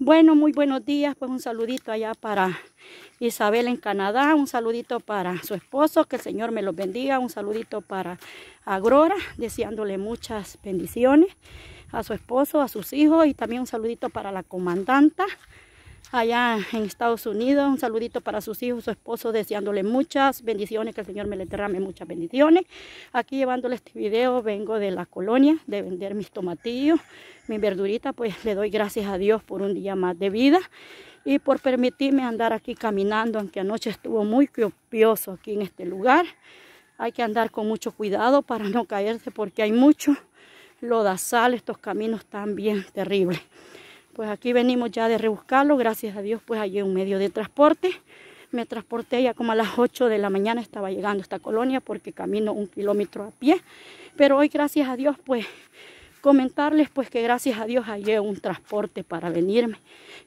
Bueno, muy buenos días. Pues un saludito allá para Isabel en Canadá. Un saludito para su esposo. Que el Señor me los bendiga. Un saludito para Agrora. Deseándole muchas bendiciones a su esposo, a sus hijos. Y también un saludito para la comandanta allá en Estados Unidos. Un saludito para sus hijos, su esposo, deseándole muchas bendiciones, que el Señor me le derrame muchas bendiciones. Aquí llevándole este video, vengo de la colonia de vender mis tomatillos, mi verdurita, pues le doy gracias a Dios por un día más de vida y por permitirme andar aquí caminando, aunque anoche estuvo muy copioso aquí en este lugar. Hay que andar con mucho cuidado para no caerse porque hay mucho lodazal, estos caminos están bien terribles. Pues aquí venimos ya de rebuscarlo, gracias a Dios pues hay un medio de transporte. Me transporté ya como a las 8 de la mañana estaba llegando a esta colonia porque camino un kilómetro a pie. Pero hoy gracias a Dios pues comentarles pues que gracias a Dios hallé un transporte para venirme.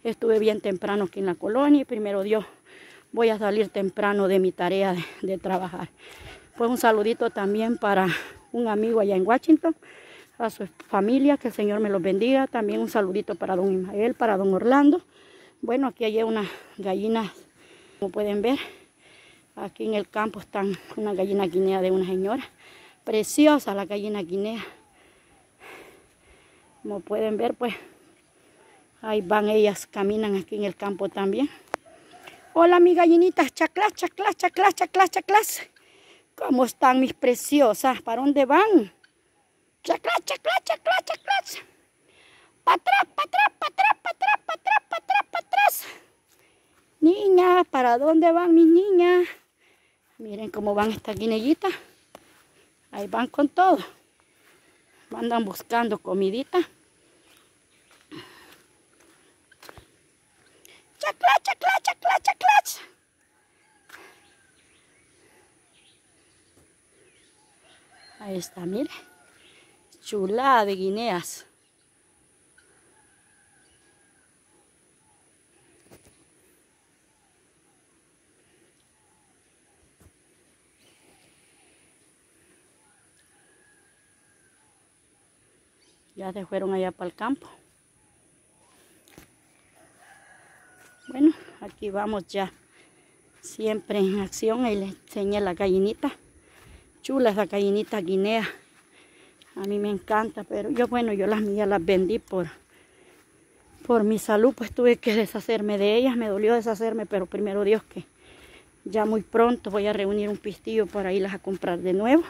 Estuve bien temprano aquí en la colonia y primero Dios voy a salir temprano de mi tarea de, de trabajar. Pues un saludito también para un amigo allá en Washington a su familia, que el Señor me los bendiga. También un saludito para don Ismael, para don Orlando. Bueno, aquí hay unas gallinas, como pueden ver. Aquí en el campo están una gallina guinea de una señora. Preciosa la gallina guinea. Como pueden ver, pues, ahí van ellas, caminan aquí en el campo también. Hola, mis gallinitas, chaclas, chaclas, chaclas, chaclas, chaclas. ¿Cómo están mis preciosas? ¿Para dónde van? Chacla, chacla, chacla, chacla. Para atrás, para atrás, para atrás, para atrás, para atrás, para atrás, para atrás. Niña, ¿para dónde van mis niñas? Miren cómo van estas guinellitas. Ahí van con todo. Andan buscando comidita. Chacla, chacla, chacla, chacla. Ahí está, miren chulada de guineas. Ya se fueron allá para el campo. Bueno, aquí vamos ya. Siempre en acción. Ahí les enseñé la gallinita. Chula esa gallinita guinea. A mí me encanta, pero yo, bueno, yo las mías las vendí por, por mi salud, pues tuve que deshacerme de ellas. Me dolió deshacerme, pero primero Dios que ya muy pronto voy a reunir un pistillo para irlas a comprar de nuevo.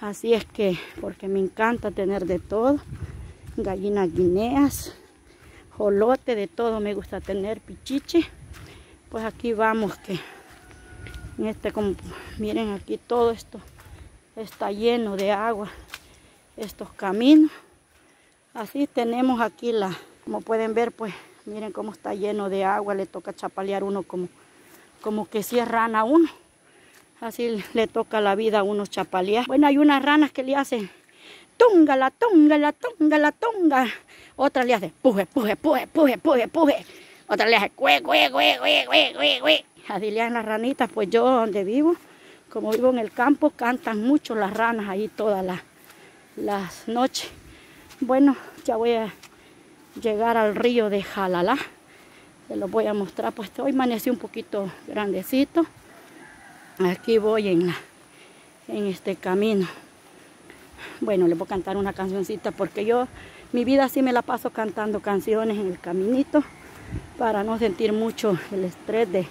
Así es que, porque me encanta tener de todo. Gallinas guineas, jolote, de todo me gusta tener, pichiche. Pues aquí vamos que en este como miren aquí todo esto está lleno de agua estos caminos. Así tenemos aquí la, como pueden ver, pues miren cómo está lleno de agua, le toca chapalear uno como, como que si es rana uno. Así le toca la vida a uno chapalear. Bueno, hay unas ranas que le hacen tunga, la tunga, la tunga, la tunga. Otra le hace puje, puje, puje, puje, puje, puje. Otra le hace cue, cue, cue, cue, cue, cue. Así le hacen las ranitas, pues yo donde vivo, como vivo en el campo, cantan mucho las ranas ahí todas las las noches. Bueno, ya voy a llegar al río de Jalala. Se lo voy a mostrar, pues hoy amaneció un poquito grandecito. Aquí voy en, en este camino. Bueno, le voy a cantar una cancioncita porque yo, mi vida sí me la paso cantando canciones en el caminito para no sentir mucho el estrés de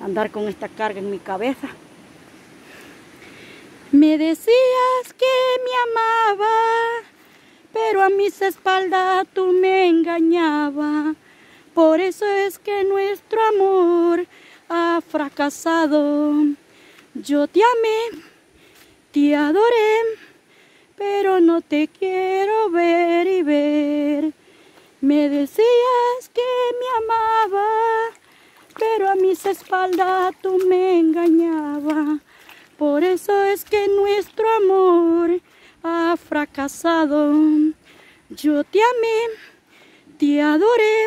andar con esta carga en mi cabeza. Me decías que me amaba, pero a mis espaldas tú me engañabas. Por eso es que nuestro amor ha fracasado. Yo te amé, te adoré, pero no te quiero ver y ver. Me decías que me amaba, pero a mis espaldas tú me engañabas. Por eso es que nuestro amor ha fracasado. Yo te amé, te adoré,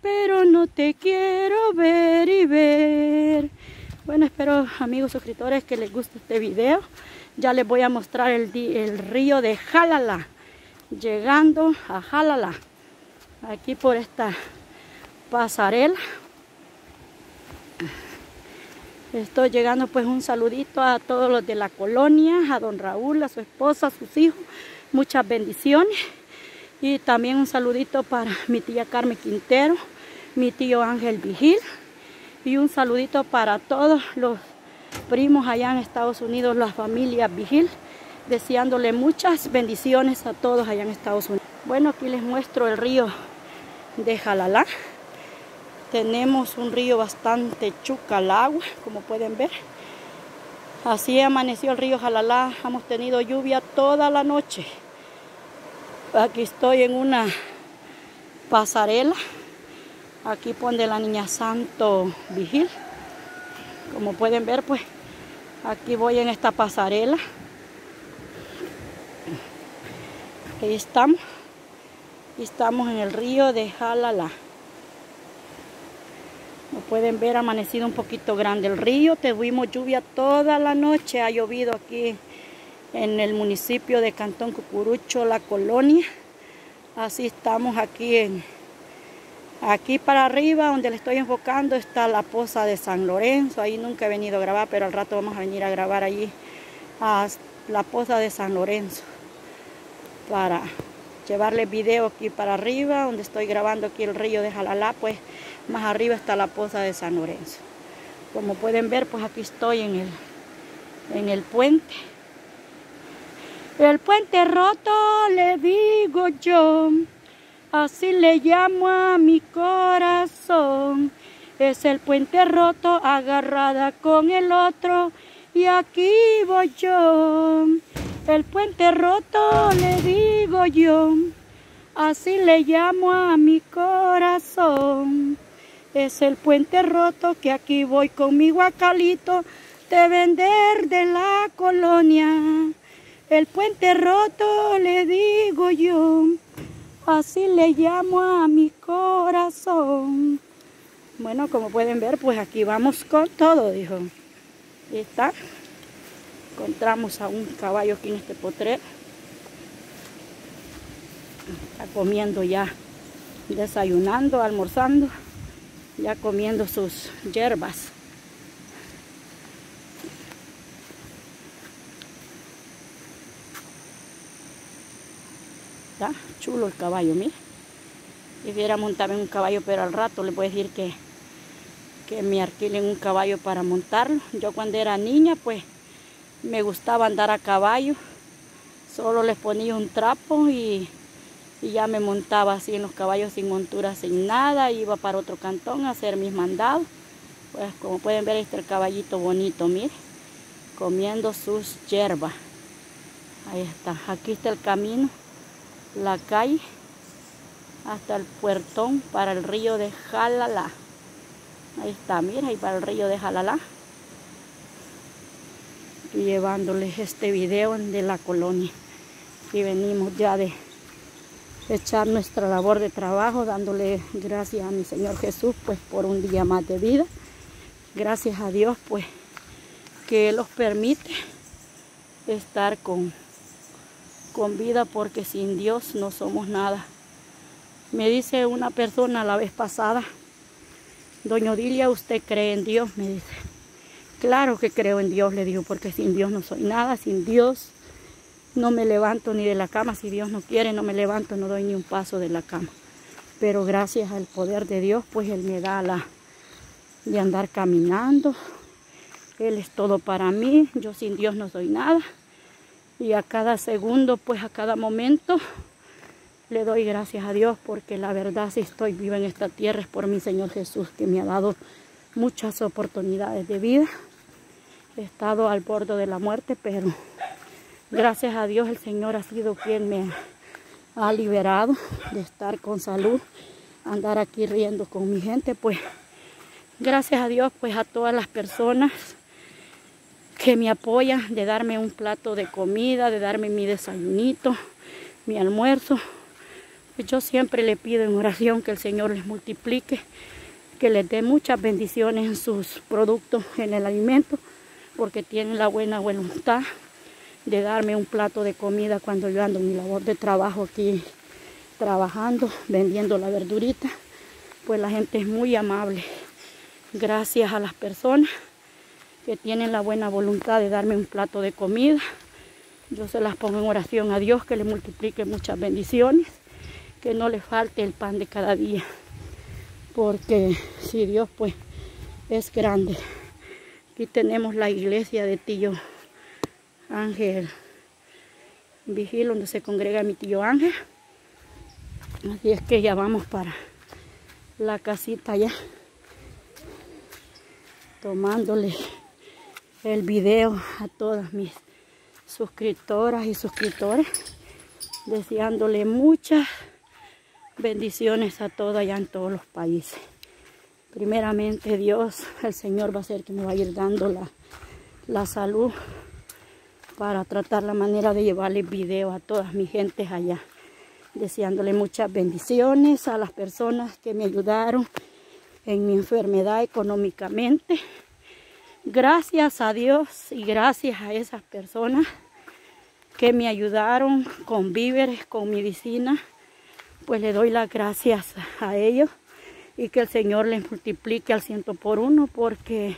pero no te quiero ver y ver. Bueno, espero amigos suscriptores que les guste este video. Ya les voy a mostrar el, el río de Jalala. Llegando a Jalala. Aquí por esta pasarela. Estoy llegando pues un saludito a todos los de la colonia, a don Raúl, a su esposa, a sus hijos. Muchas bendiciones. Y también un saludito para mi tía Carmen Quintero, mi tío Ángel Vigil. Y un saludito para todos los primos allá en Estados Unidos, la familia Vigil. Deseándole muchas bendiciones a todos allá en Estados Unidos. Bueno, aquí les muestro el río de Jalalá. Tenemos un río bastante chuca al agua, como pueden ver. Así amaneció el río Jalalá. Hemos tenido lluvia toda la noche. Aquí estoy en una pasarela. Aquí pone la niña Santo Vigil. Como pueden ver, pues aquí voy en esta pasarela. Ahí estamos. Estamos en el río de Jalala. Pueden ver, amanecido un poquito grande el río. Tuvimos lluvia toda la noche. Ha llovido aquí en el municipio de Cantón Cucurucho, la colonia. Así estamos aquí en... Aquí para arriba, donde le estoy enfocando, está la poza de San Lorenzo. Ahí nunca he venido a grabar, pero al rato vamos a venir a grabar allí a la poza de San Lorenzo. Para llevarles video aquí para arriba, donde estoy grabando aquí el río de Jalalá, pues más arriba está la poza de San Lorenzo. Como pueden ver, pues aquí estoy en el, en el puente. El puente roto le digo yo, así le llamo a mi corazón. Es el puente roto agarrada con el otro y aquí voy yo. El puente roto le digo yo, así le llamo a mi corazón. Es el puente roto que aquí voy con mi guacalito de vender de la colonia. El puente roto le digo yo, así le llamo a mi corazón. Bueno, como pueden ver, pues aquí vamos con todo, dijo. Ahí está. Encontramos a un caballo aquí en este potrero. Está comiendo ya, desayunando, almorzando, ya comiendo sus hierbas. Está chulo el caballo, hubiera montado en un caballo, pero al rato le voy a decir que, que me alquilen un caballo para montarlo. Yo cuando era niña, pues me gustaba andar a caballo. Solo les ponía un trapo y, ya me montaba así en los caballos sin montura, sin nada. Iba para otro cantón a hacer mis mandados. Pues como pueden ver, este el caballito bonito, mire, comiendo sus hierbas. Ahí está, aquí está el camino, la calle, hasta el puertón para el río de Jalala. Ahí está, mira, ahí para el río de Jalala llevándoles este video de la colonia y venimos ya de echar nuestra labor de trabajo dándole gracias a mi Señor Jesús pues por un día más de vida gracias a Dios pues que Él los permite estar con, con vida porque sin Dios no somos nada me dice una persona la vez pasada Doña Odilia, ¿usted cree en Dios? Me dice. Claro que creo en Dios, le digo, porque sin Dios no soy nada, sin Dios no me levanto ni de la cama, si Dios no quiere no me levanto, no doy ni un paso de la cama. Pero gracias al poder de Dios, pues Él me da la de andar caminando. Él es todo para mí, yo sin Dios no soy nada. Y a cada segundo, pues a cada momento, le doy gracias a Dios porque la verdad si estoy viva en esta tierra es por mi Señor Jesús que me ha dado muchas oportunidades de vida. He estado al borde de la muerte, pero gracias a Dios el Señor ha sido quien me ha liberado de estar con salud, andar aquí riendo con mi gente, pues gracias a Dios, pues a todas las personas que me apoyan de darme un plato de comida, de darme mi desayunito, mi almuerzo. Pues yo siempre le pido en oración que el Señor les multiplique que les dé muchas bendiciones en sus productos, en el alimento, porque tienen la buena voluntad de darme un plato de comida cuando yo ando en mi labor de trabajo aquí trabajando, vendiendo la verdurita. pues la gente es muy amable. Gracias a las personas que tienen la buena voluntad de darme un plato de comida. Yo se las pongo en oración a Dios que le multiplique muchas bendiciones, que no le falte el pan de cada día. Porque si Dios pues es grande. Aquí tenemos la iglesia de tío Ángel Vigil, donde se congrega mi tío Ángel. Así es que ya vamos para la casita ya. Tomándole el video a todas mis suscriptoras y suscriptores. Deseándole muchas bendiciones a todas allá en todos los países. Primeramente Dios, el Señor va a ser que me va a ir dando la, la salud para tratar la manera de llevarle video a todas mis gentes allá. Deseándole muchas bendiciones a las personas que me ayudaron en mi enfermedad económicamente. Gracias a Dios y gracias a esas personas que me ayudaron con víveres, con medicina, pues le doy las gracias a ellos y que el Señor les multiplique al ciento por uno porque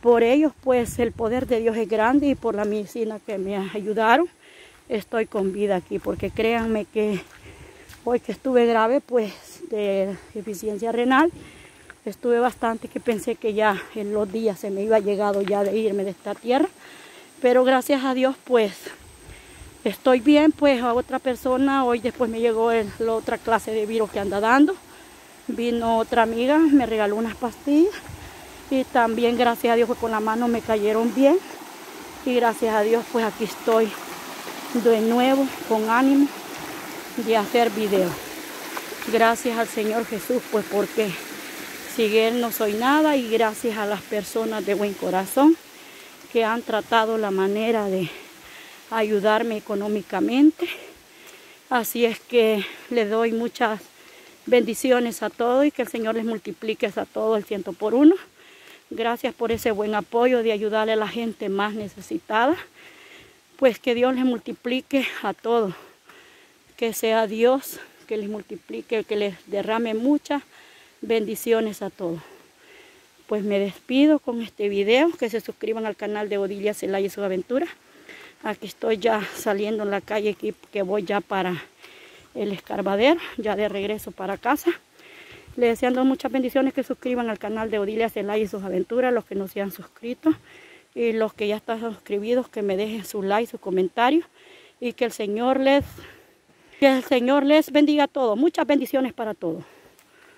por ellos pues el poder de Dios es grande y por la medicina que me ayudaron estoy con vida aquí porque créanme que hoy que estuve grave pues de deficiencia renal estuve bastante que pensé que ya en los días se me iba llegado ya de irme de esta tierra pero gracias a Dios pues estoy bien pues a otra persona hoy después me llegó la otra clase de virus que anda dando vino otra amiga me regaló unas pastillas y también gracias a Dios con la mano me cayeron bien y gracias a Dios pues aquí estoy de nuevo con ánimo de hacer videos gracias al Señor Jesús pues porque sin Él no soy nada y gracias a las personas de buen corazón que han tratado la manera de ayudarme económicamente. Así es que le doy muchas bendiciones a todos y que el Señor les multiplique a todos el ciento por uno Gracias por ese buen apoyo de ayudarle a la gente más necesitada. Pues que Dios les multiplique a todos. Que sea Dios que les multiplique, que les derrame muchas bendiciones a todos. Pues me despido con este video. Que se suscriban al canal de Odilia Celaya y su aventura. Aquí estoy ya saliendo en la calle que voy ya para el escarbadero. Ya de regreso para casa. Les deseando muchas bendiciones que suscriban al canal de Odilia Celaya y sus aventuras, los que no se han suscrito. Y los que ya están suscribidos, que me dejen su like, su comentario. Y que el Señor les, que el Señor les bendiga a todos. Muchas bendiciones para todos.